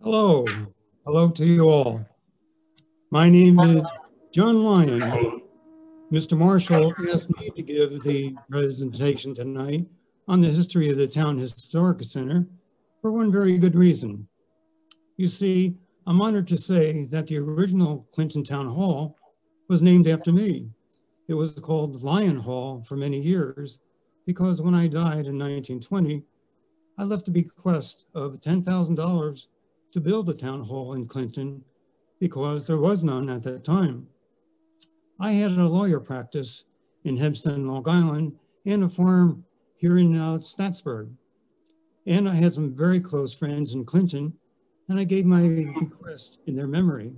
Hello. Hello to you all. My name is John Lyon. Mr. Marshall asked me to give the presentation tonight on the history of the Town Historic Center for one very good reason. You see, I'm honored to say that the original Clinton Town Hall was named after me. It was called Lyon Hall for many years because when I died in 1920, I left a bequest of $10,000 to build a town hall in Clinton because there was none at that time. I had a lawyer practice in Hempstead, Long Island, and a farm here in uh, Staatsburg. And I had some very close friends in Clinton, and I gave my bequest in their memory.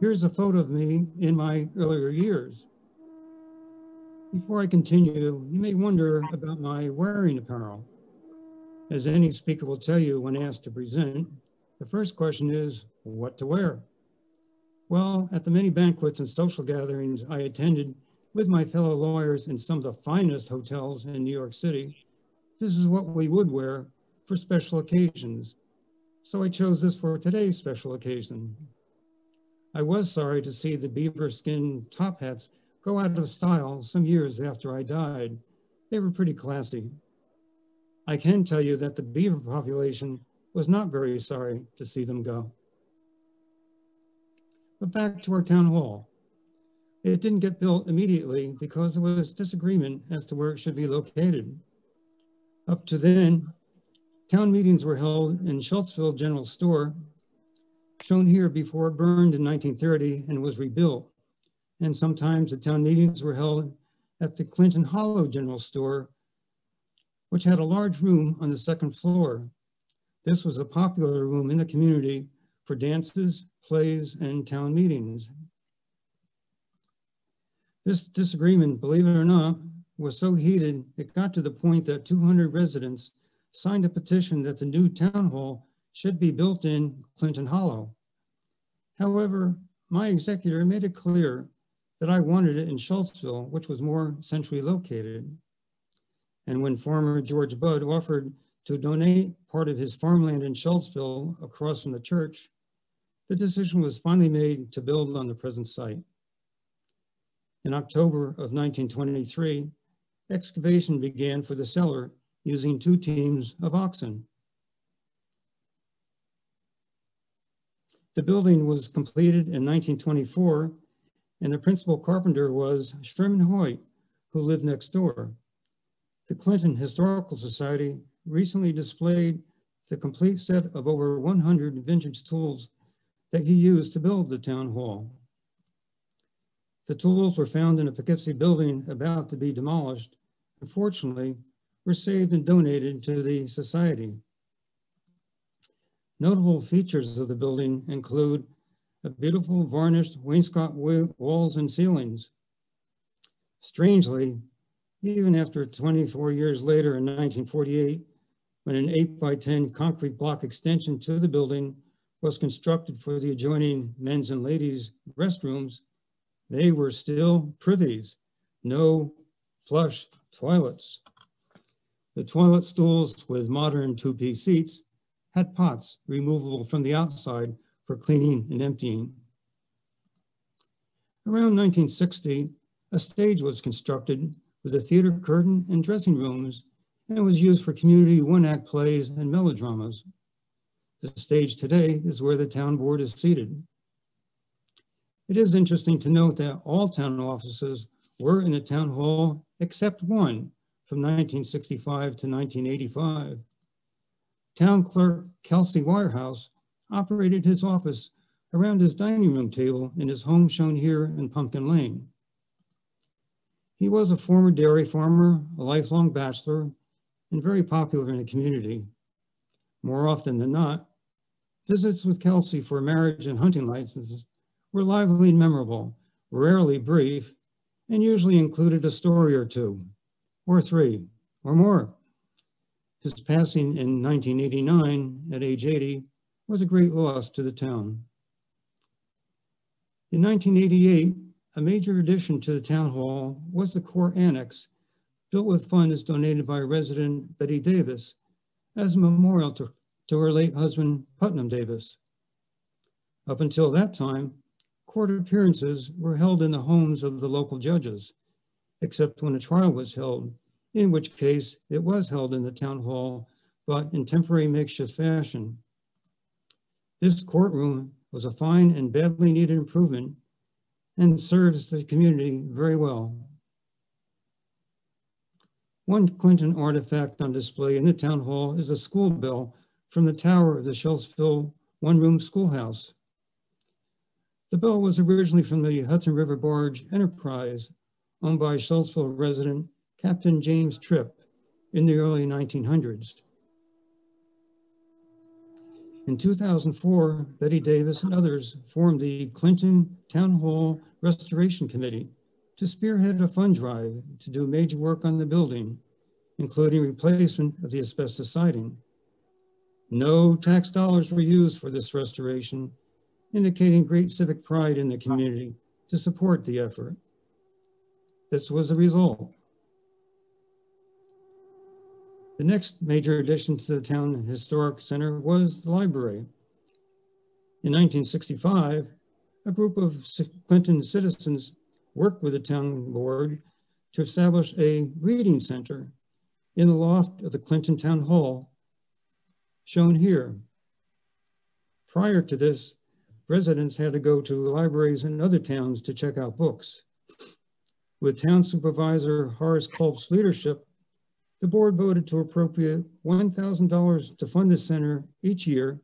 Here's a photo of me in my earlier years. Before I continue, you may wonder about my wearing apparel. As any speaker will tell you when asked to present, the first question is what to wear? Well, at the many banquets and social gatherings I attended with my fellow lawyers in some of the finest hotels in New York City, this is what we would wear for special occasions. So I chose this for today's special occasion. I was sorry to see the beaver skin top hats go out of style some years after I died. They were pretty classy. I can tell you that the beaver population was not very sorry to see them go. But back to our town hall. It didn't get built immediately because there was disagreement as to where it should be located. Up to then, town meetings were held in Schultzville General Store, shown here before it burned in 1930 and was rebuilt. And sometimes the town meetings were held at the Clinton Hollow General Store, which had a large room on the second floor. This was a popular room in the community for dances, plays, and town meetings. This disagreement, believe it or not, was so heated, it got to the point that 200 residents signed a petition that the new town hall should be built in Clinton Hollow. However, my executor made it clear that I wanted it in Schultzville, which was more centrally located. And when former George Budd offered to donate part of his farmland in Schultzville across from the church, the decision was finally made to build on the present site. In October of 1923, excavation began for the cellar using two teams of oxen. The building was completed in 1924 and the principal carpenter was Sherman Hoyt, who lived next door. The Clinton Historical Society recently displayed the complete set of over 100 vintage tools that he used to build the town hall. The tools were found in a Poughkeepsie building about to be demolished. Unfortunately, were saved and donated to the society. Notable features of the building include a beautiful varnished wainscot walls and ceilings. Strangely, even after 24 years later in 1948, when an 8 by 10 concrete block extension to the building was constructed for the adjoining men's and ladies' restrooms, they were still privies, no flush toilets. The toilet stools with modern two-piece seats had pots removable from the outside for cleaning and emptying. Around 1960, a stage was constructed with a theater curtain and dressing rooms and was used for community one-act plays and melodramas. The stage today is where the town board is seated. It is interesting to note that all town offices were in the town hall except one from 1965 to 1985. Town clerk Kelsey Wirehouse operated his office around his dining room table in his home shown here in Pumpkin Lane. He was a former dairy farmer, a lifelong bachelor, and very popular in the community. More often than not, visits with Kelsey for marriage and hunting licenses were lively and memorable, rarely brief, and usually included a story or two, or three, or more. His passing in 1989 at age 80 was a great loss to the town. In 1988, a major addition to the town hall was the core annex, built with funds donated by resident Betty Davis as a memorial to, to her late husband, Putnam Davis. Up until that time, court appearances were held in the homes of the local judges, except when a trial was held, in which case it was held in the town hall, but in temporary makeshift fashion. This courtroom was a fine and badly needed improvement and serves the community very well. One Clinton artifact on display in the town hall is a school bell from the tower of the Schultzville one-room schoolhouse. The bell was originally from the Hudson River Barge Enterprise, owned by Schultzville resident Captain James Tripp in the early 1900s. In 2004, Betty Davis and others formed the Clinton Town Hall Restoration Committee to spearhead a fund drive to do major work on the building, including replacement of the asbestos siding. No tax dollars were used for this restoration, indicating great civic pride in the community to support the effort. This was the result. The next major addition to the town historic center was the library. In 1965, a group of Clinton citizens worked with the town board to establish a reading center in the loft of the Clinton Town Hall, shown here. Prior to this, residents had to go to libraries in other towns to check out books. With town supervisor Horace Culp's leadership, the board voted to appropriate $1,000 to fund the center each year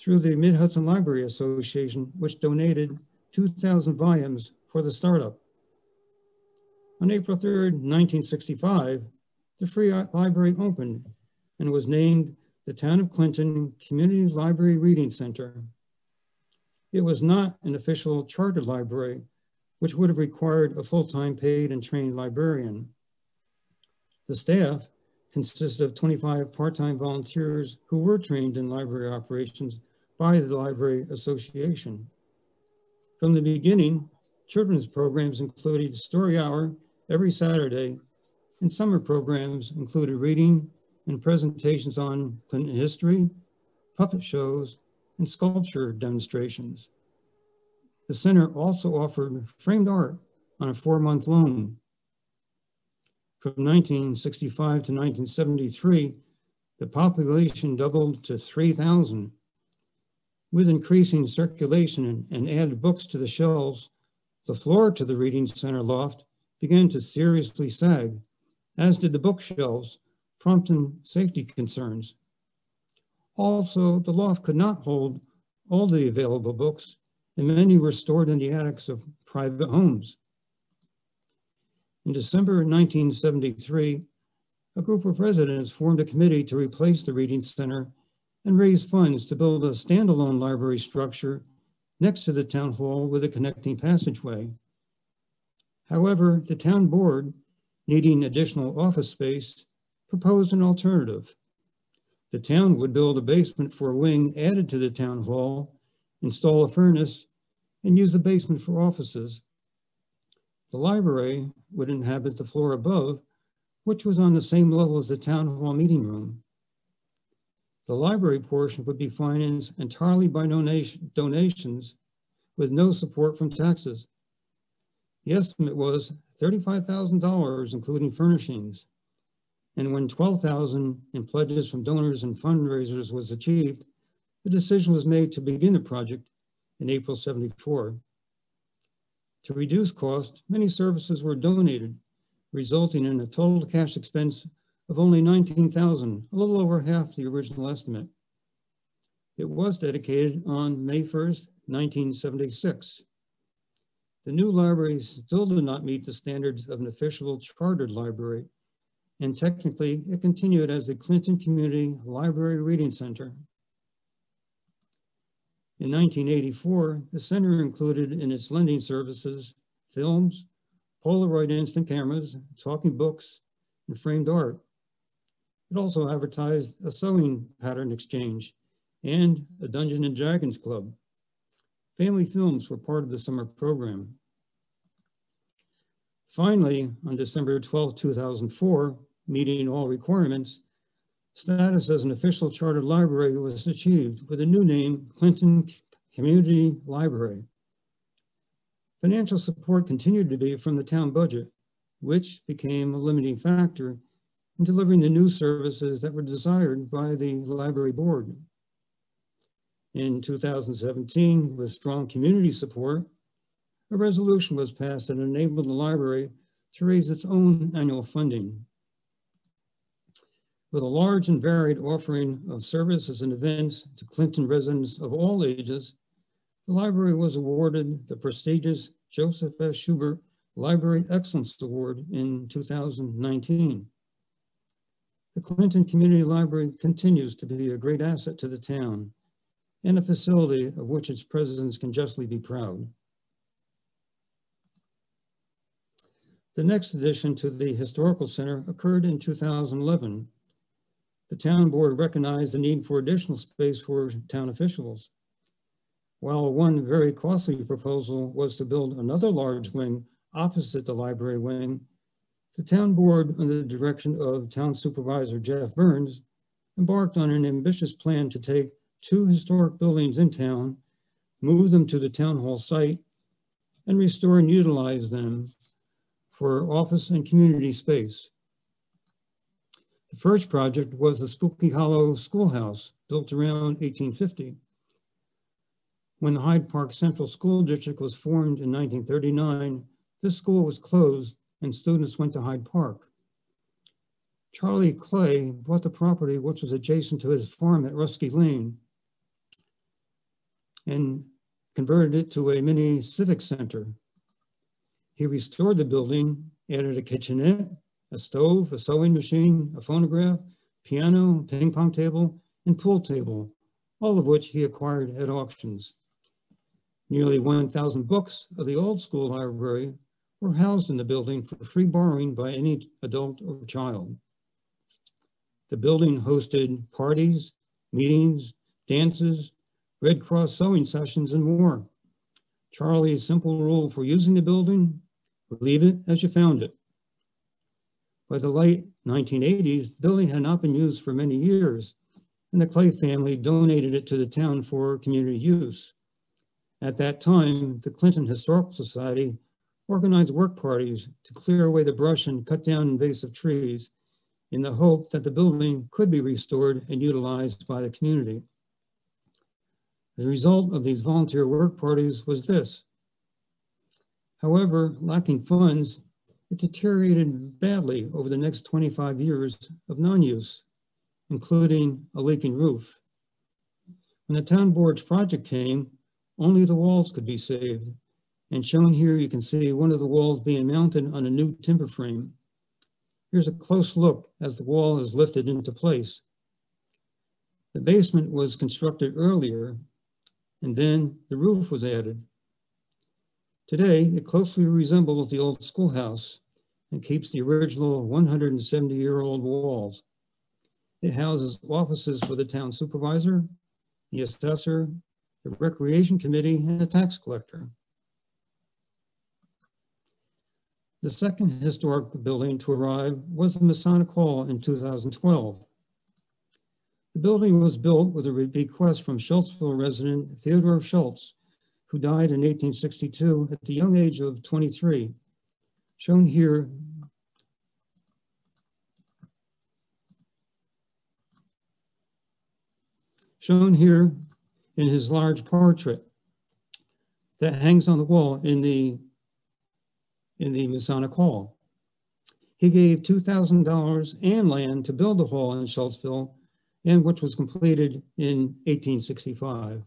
through the Mid-Hudson Library Association, which donated 2,000 volumes for the startup. On April 3rd, 1965, the Free Library opened and was named the Town of Clinton Community Library Reading Center. It was not an official chartered library, which would have required a full-time paid and trained librarian. The staff consisted of 25 part-time volunteers who were trained in library operations by the Library Association. From the beginning, children's programs included story hour every Saturday, and summer programs included reading and presentations on Clinton history, puppet shows, and sculpture demonstrations. The center also offered framed art on a four-month loan from 1965 to 1973, the population doubled to 3,000. With increasing circulation and, added books to the shelves, the floor to the Reading Center loft began to seriously sag, as did the bookshelves, prompting safety concerns. Also, the loft could not hold all the available books, and many were stored in the attics of private homes. In December 1973, a group of residents formed a committee to replace the Reading Center and raise funds to build a standalone library structure next to the town hall with a connecting passageway. However, the town board, needing additional office space, proposed an alternative. The town would build a basement for a wing added to the town hall, install a furnace, and use the basement for offices. The library would inhabit the floor above, which was on the same level as the town hall meeting room. The library portion would be financed entirely by donation, donations with no support from taxes. The estimate was $35,000, including furnishings. And when 12,000 in pledges from donors and fundraisers was achieved, the decision was made to begin the project in April 74. To reduce cost, many services were donated, resulting in a total cash expense of only 19,000, a little over half the original estimate. It was dedicated on May 1st, 1976. The new library still did not meet the standards of an official chartered library, and technically it continued as the Clinton Community Library Reading Center. In 1984, the center included in its lending services films, Polaroid instant cameras, talking books, and framed art. It also advertised a sewing pattern exchange and a Dungeons and Dragons club. Family films were part of the summer program. Finally, on December 12, 2004, meeting all requirements, status as an official chartered library was achieved with a new name, Clinton Community Library. Financial support continued to be from the town budget, which became a limiting factor in delivering the new services that were desired by the library board. In 2017, with strong community support, a resolution was passed that enabled the library to raise its own annual funding. With a large and varied offering of services and events to Clinton residents of all ages, the library was awarded the prestigious Joseph S. Schubert Library Excellence Award in 2019. The Clinton Community Library continues to be a great asset to the town and a facility of which its presidents can justly be proud. The next addition to the Historical Center occurred in 2011. The town board recognized the need for additional space for town officials. While one very costly proposal was to build another large wing opposite the library wing, the town board, under the direction of town supervisor Jeff Burns, embarked on an ambitious plan to take two historic buildings in town, move them to the town hall site, and restore and utilize them for office and community space. The first project was the Spooky Hollow Schoolhouse, built around 1850. When the Hyde Park Central School District was formed in 1939, this school was closed and students went to Hyde Park. Charlie Clay bought the property, which was adjacent to his farm at Rusky Lane, and converted it to a mini civic center. He restored the building, added a kitchenette, a stove, a sewing machine, a phonograph, piano, ping pong table, and pool table, all of which he acquired at auctions. Nearly 1,000 books of the old school library were housed in the building for free borrowing by any adult or child. The building hosted parties, meetings, dances, Red Cross sewing sessions, and more. Charlie's simple rule for using the building, leave it as you found it. By the late 1980s, the building had not been used for many years, and the Clay family donated it to the town for community use. At that time, the Clinton Historical Society organized work parties to clear away the brush and cut down invasive trees in the hope that the building could be restored and utilized by the community. The result of these volunteer work parties was this. However, lacking funds, it deteriorated badly over the next 25 years of non-use, including a leaking roof. When the town board's project came, only the walls could be saved and shown here, you can see one of the walls being mounted on a new timber frame. Here's a close look as the wall is lifted into place. The basement was constructed earlier, and then the roof was added. Today, it closely resembles the old schoolhouse and keeps the original 170-year-old walls. It houses offices for the town supervisor, the assessor, the recreation committee, and the tax collector. The second historic building to arrive was the Masonic Hall in 2012. The building was built with a bequest from Schultzville resident Theodore Schultz, who died in 1862 at the young age of 23. Shown here shown here in his large portrait that hangs on the wall in the in the Masonic Hall. He gave $2,000 and land to build the hall in Schultzville, and which was completed in 1865.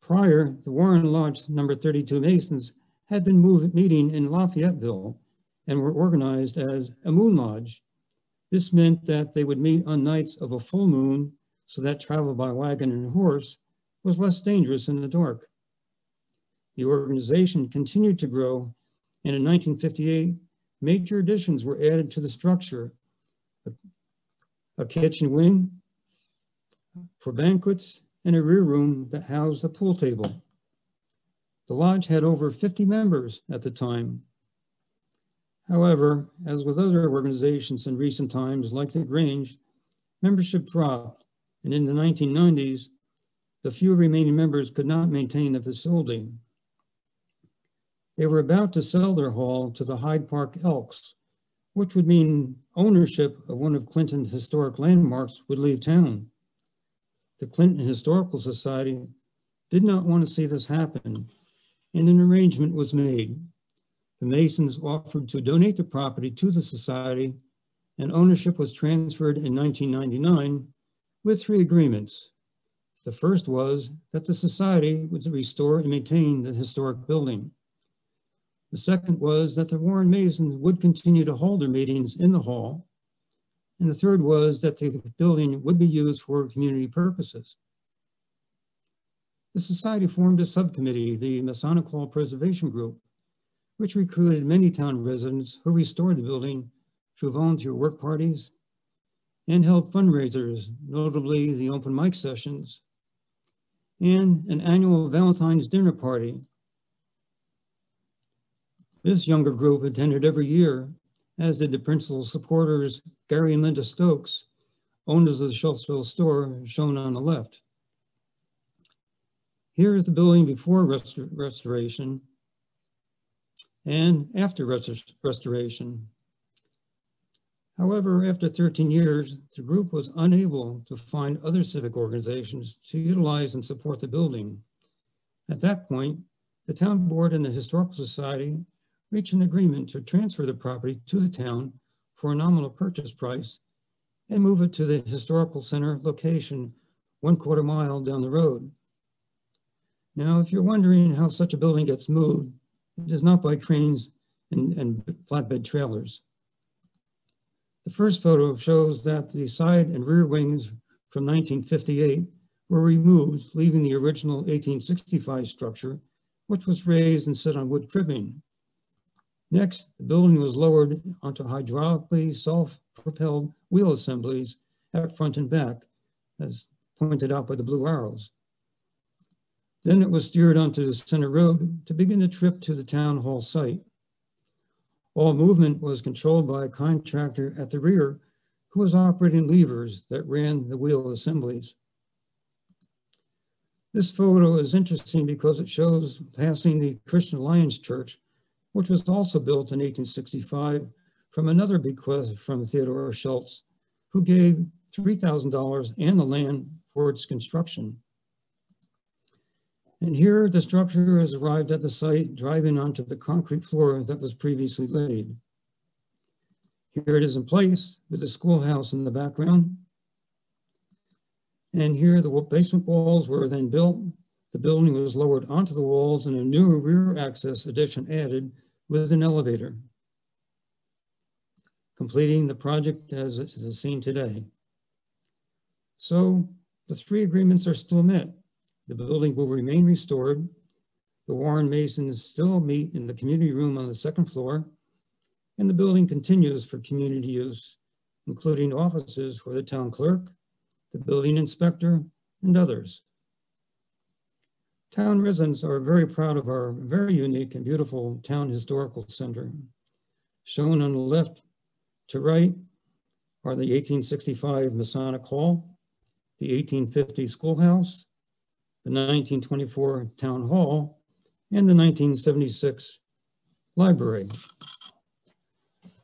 Prior, the Warren Lodge number 32 Masons had been moved, meeting in Lafayetteville and were organized as a moon lodge. This meant that they would meet on nights of a full moon so that travel by wagon and horse was less dangerous in the dark. The organization continued to grow, and in 1958, major additions were added to the structure. A, a kitchen wing for banquets and a rear room that housed a pool table. The lodge had over 50 members at the time. However, as with other organizations in recent times, like the Grange, membership dropped, and in the 1990s, the few remaining members could not maintain the facility. They were about to sell their hall to the Hyde Park Elks, which would mean ownership of one of Clinton's historic landmarks would leave town. The Clinton Historical Society did not want to see this happen, and an arrangement was made. The Masons offered to donate the property to the society, and ownership was transferred in 1999 with three agreements. The first was that the society would restore and maintain the historic building. The second was that the Warren Masons would continue to hold their meetings in the hall. And the third was that the building would be used for community purposes. The society formed a subcommittee, the Masonic Hall Preservation Group, which recruited many town residents who restored the building through volunteer work parties and held fundraisers, notably the open mic sessions, and an annual Valentine's dinner party this younger group attended every year, as did the principal supporters, Gary and Linda Stokes, owners of the Schultzville store, shown on the left. Here is the building before rest restoration and after rest restoration. However, after 13 years, the group was unable to find other civic organizations to utilize and support the building. At that point, the town board and the Historical Society reached an agreement to transfer the property to the town for a nominal purchase price and move it to the historical center location one quarter mile down the road. Now, if you're wondering how such a building gets moved, it is not by cranes and, and flatbed trailers. The first photo shows that the side and rear wings from 1958 were removed, leaving the original 1865 structure, which was raised and set on wood cribbing. Next, the building was lowered onto hydraulically self-propelled wheel assemblies at front and back, as pointed out by the blue arrows. Then it was steered onto the center road to begin the trip to the town hall site. All movement was controlled by a contractor at the rear who was operating levers that ran the wheel assemblies. This photo is interesting because it shows passing the Christian Alliance Church which was also built in 1865 from another bequest from Theodore Schultz, who gave $3,000 and the land for its construction. And here the structure has arrived at the site, driving onto the concrete floor that was previously laid. Here it is in place with the schoolhouse in the background. And here the basement walls were then built. The building was lowered onto the walls and a new rear access addition added with an elevator, completing the project as it is seen today. So the three agreements are still met. The building will remain restored. The Warren Masons still meet in the community room on the second floor, and the building continues for community use, including offices for the town clerk, the building inspector, and others. Town residents are very proud of our very unique and beautiful town historical center. Shown on the left to right are the 1865 Masonic Hall, the 1850 schoolhouse, the 1924 town hall, and the 1976 library.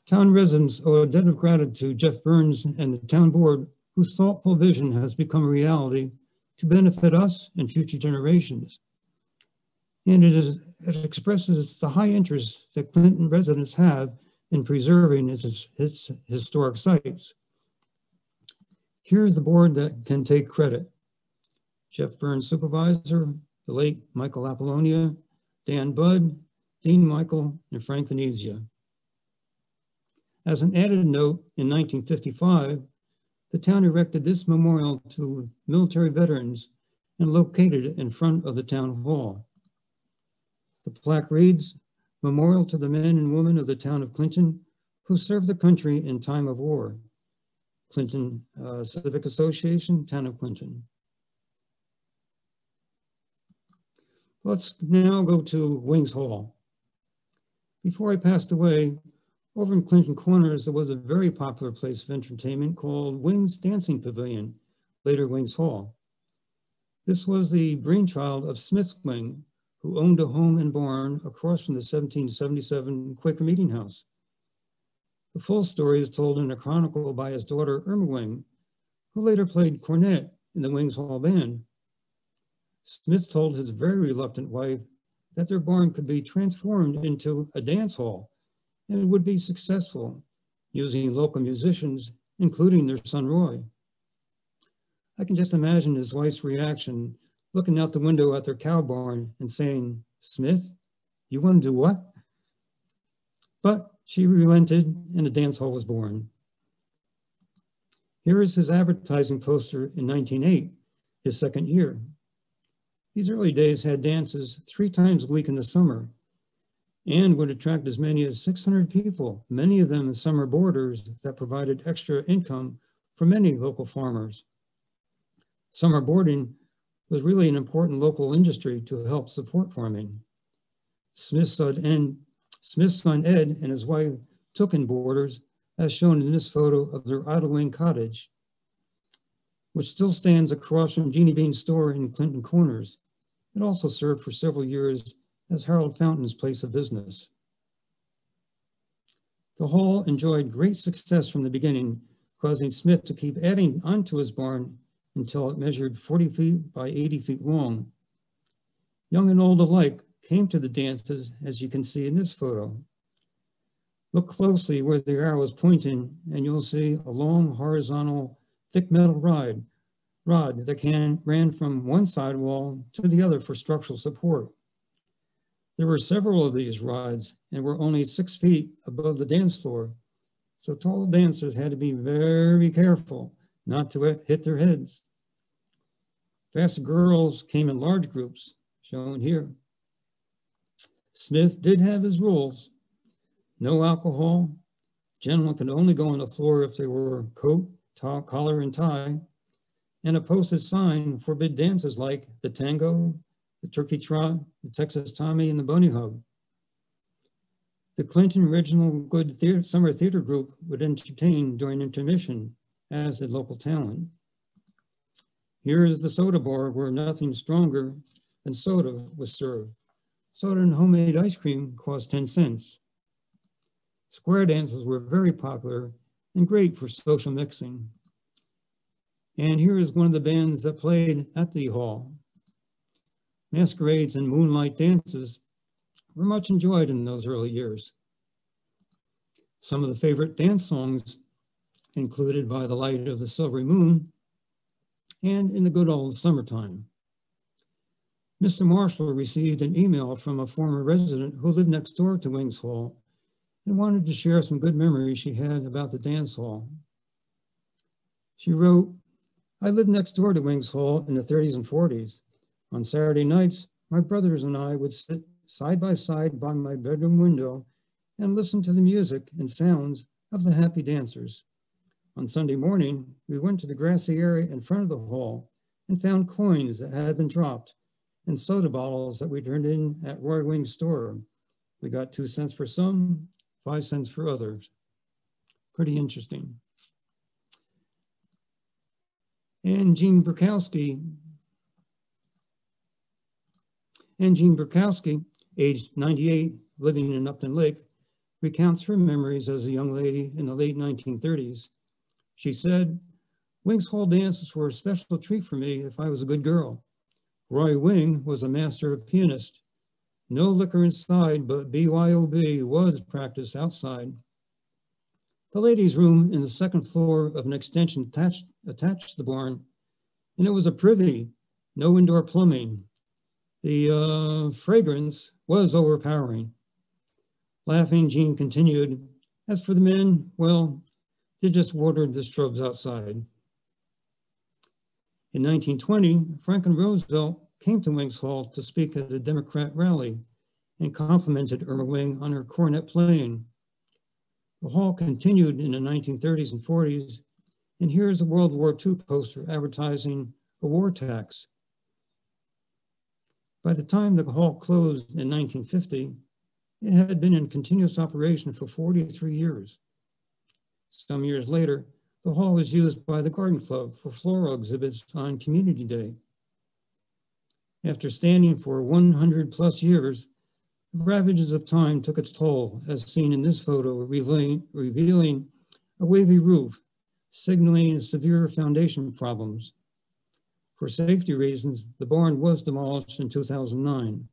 Town residents owe a debt of gratitude to Jeff Burns and the town board whose thoughtful vision has become a reality to benefit us and future generations. And it, is, it expresses the high interest that Clinton residents have in preserving its, its historic sites. Here's the board that can take credit. Jeff Burns, supervisor, the late Michael Apollonia, Dan Budd, Dean Michael, and Frank Venezia. As an added note, in 1955, the town erected this memorial to military veterans and located it in front of the town hall. The plaque reads, Memorial to the men and women of the town of Clinton who served the country in time of war. Clinton uh, Civic Association, Town of Clinton. Let's now go to Wings Hall. Before I passed away, Over in Clinton Corners, there was a very popular place of entertainment called Wings Dancing Pavilion, later Wings Hall. This was the brainchild of Smith Wing, who owned a home and barn across from the 1777 Quaker Meeting House. The full story is told in a chronicle by his daughter Irma Wing, who later played cornet in the Wings Hall Band. Smith told his very reluctant wife that their barn could be transformed into a dance hall and would be successful using local musicians, including their son Roy. I can just imagine his wife's reaction looking out the window at their cow barn and saying, Smith, you want to do what? But she relented and a dance hall was born. Here is his advertising poster in 1908, his second year. These early days had dances three times a week in the summer and would attract as many as 600 people, many of them summer boarders that provided extra income for many local farmers. Summer boarding was really an important local industry to help support farming. Smith's son, and Ed and his wife took in boarders, as shown in this photo of their Idlewind cottage, which still stands across from Jeannie Bean's store in Clinton Corners. It also served for several years as Harold Fountain's place of business. The hall enjoyed great success from the beginning, causing Smith to keep adding onto his barn until it measured 40 feet by 80 feet long. Young and old alike came to the dances, as you can see in this photo. Look closely where the arrow is pointing, and you'll see a long horizontal thick metal rod, rod that can, ran from one side wall to the other for structural support. There were several of these rods and were only six feet above the dance floor, so tall dancers had to be very careful not to hit their heads. Fast girls came in large groups, shown here. Smith did have his rules. No alcohol. Gentlemen could only go on the floor if they wore coat, top, collar, and tie, and a posted sign forbid dances like the tango, the turkey trot, the Texas Tommy, and the bunny hug. The Clinton Regional Good Theater, Summer Theater Group would entertain during intermission as did local talent. Here is the soda bar where nothing stronger than soda was served. Soda and homemade ice cream cost 10 cents. Square dances were very popular and great for social mixing. And here is one of the bands that played at the hall. Masquerades and moonlight dances were much enjoyed in those early years. Some of the favorite dance songs included by the light of the silvery moon, and in the good old summertime. Mr. Marshall received an email from a former resident who lived next door to Wings Hall and wanted to share some good memories she had about the dance hall. She wrote, I lived next door to Wings Hall in the 30s and 40s. On Saturday nights, my brothers and I would sit side by side by my bedroom window and listen to the music and sounds of the happy dancers. On Sunday morning, we went to the grassy area in front of the hall and found coins that had been dropped and soda bottles that we turned in at Roy Wing's store. We got two cents for some, five cents for others. Pretty interesting. And Jean Burkowski, and Jean Burkowski, aged 98, living in Upton Lake, recounts her memories as a young lady in the late 1930s she said, Wing's hall dances were a special treat for me if I was a good girl. Roy Wing was a master pianist. No liquor inside, but BYOB was practiced outside. The ladies' room in the second floor of an extension attached, attached to the barn, and it was a privy, no indoor plumbing. The uh, fragrance was overpowering. Laughing, Jean continued, as for the men, well, they just watered the shrubs outside. In 1920, Franklin Roosevelt came to Wings Hall to speak at a Democrat rally and complimented Irma Wing on her cornet playing. The hall continued in the 1930s and 40s, and here's a World War II poster advertising a war tax. By the time the hall closed in 1950, It had been in continuous operation for 43 years. Some years later, the hall was used by the Garden Club for floral exhibits on Community Day. After standing for 100 plus years, the ravages of time took its toll, as seen in this photo revealing, revealing a wavy roof, signaling severe foundation problems. For safety reasons, the barn was demolished in 2009.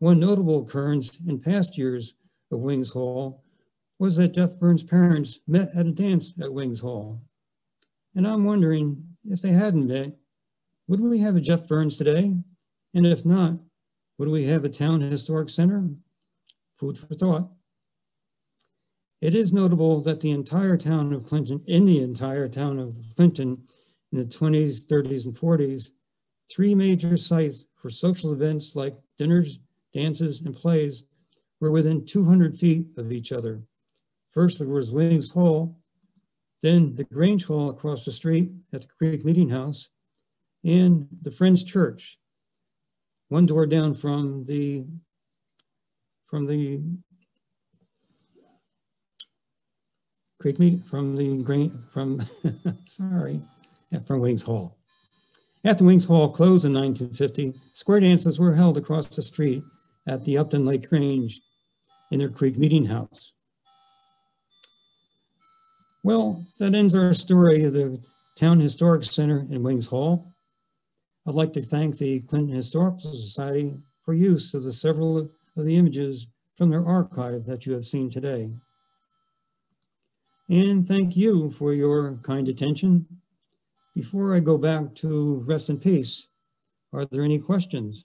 One notable occurrence in past years of Wings Hall was that Jeff Burns' parents met at a dance at Wings Hall. And I'm wondering if they hadn't met, would we have a Jeff Burns today? And if not, would we have a town historic center? Food for thought. It is notable that the entire town of Clinton, in the entire town of Clinton in the 20s, 30s, and 40s, three major sites for social events like dinners, dances, and plays were within 200 feet of each other. First, there was Wings Hall, then the Grange Hall across the street at the Creek Meeting House, and the Friends Church, one door down from the from the Creek Meet from the Grain from sorry from Wings Hall. After Wings Hall closed in 1950, square dances were held across the street at the Upton Lake Grange in their Creek Meeting House. Well, that ends our story of the Town Historic Center in Wings Hall. I'd like to thank the Clinton Historical Society for use of the several of the images from their archive that you have seen today. And thank you for your kind attention. Before I go back to rest in peace, are there any questions?